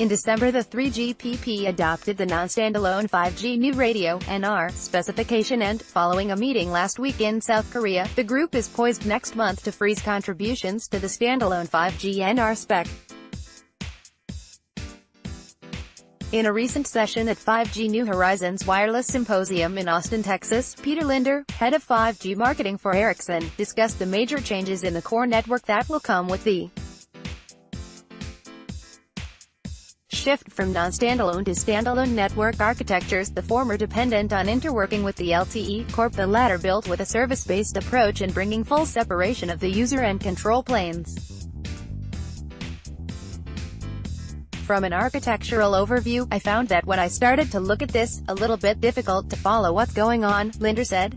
In December the 3GPP adopted the non-standalone 5G New Radio NR specification and, following a meeting last week in South Korea, the group is poised next month to freeze contributions to the standalone 5G NR spec. In a recent session at 5G New Horizons Wireless Symposium in Austin, Texas, Peter Linder, head of 5G marketing for Ericsson, discussed the major changes in the core network that will come with the shift from non-standalone to standalone network architectures, the former dependent on interworking with the LTE core, the latter built with a service-based approach and bringing full separation of the user and control planes. From an architectural overview, I found that when I started to look at this, a little bit difficult to follow what's going on, Linder said.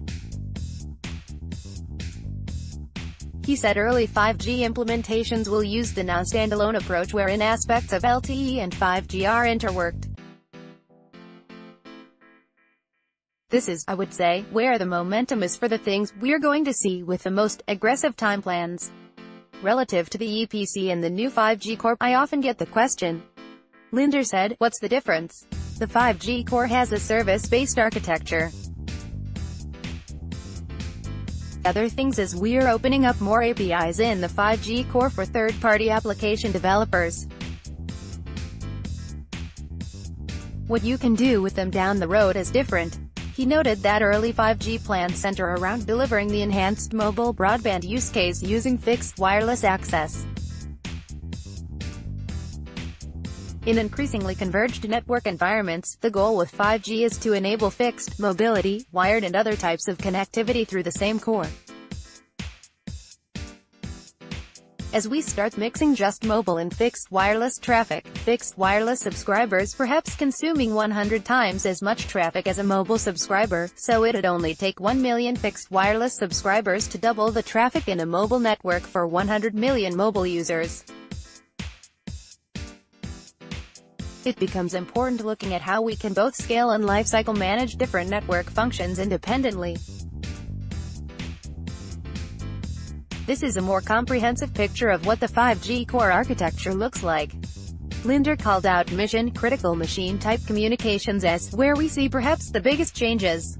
He said early 5G implementations will use the non-standalone approach wherein aspects of LTE and 5G are interworked. This is, I would say, where the momentum is for the things we're going to see with the most aggressive time plans. Relative to the EPC and the new 5G core, I often get the question. Linder said, what's the difference? The 5G core has a service-based architecture. Other things is we're opening up more APIs in the 5G core for third-party application developers. What you can do with them down the road is different. He noted that early 5G plans center around delivering the enhanced mobile broadband use case using fixed wireless access. In increasingly converged network environments, the goal with 5G is to enable fixed, mobility, wired and other types of connectivity through the same core. As we start mixing just mobile and fixed wireless traffic, fixed wireless subscribers perhaps consuming 100 times as much traffic as a mobile subscriber, so it'd only take 1 million fixed wireless subscribers to double the traffic in a mobile network for 100 million mobile users. It becomes important looking at how we can both scale and lifecycle manage different network functions independently. This is a more comprehensive picture of what the 5G core architecture looks like. Linder called out mission-critical machine-type communications as where we see perhaps the biggest changes.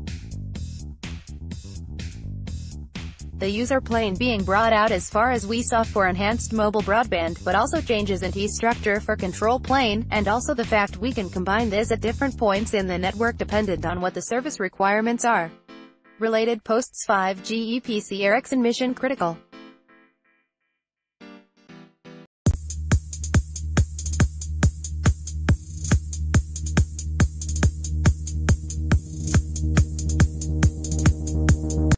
The user plane being brought out as far as we saw for enhanced mobile broadband, but also changes in T-structure for control plane, and also the fact we can combine this at different points in the network dependent on what the service requirements are. Related posts 5G EPC Ericsson Mission Critical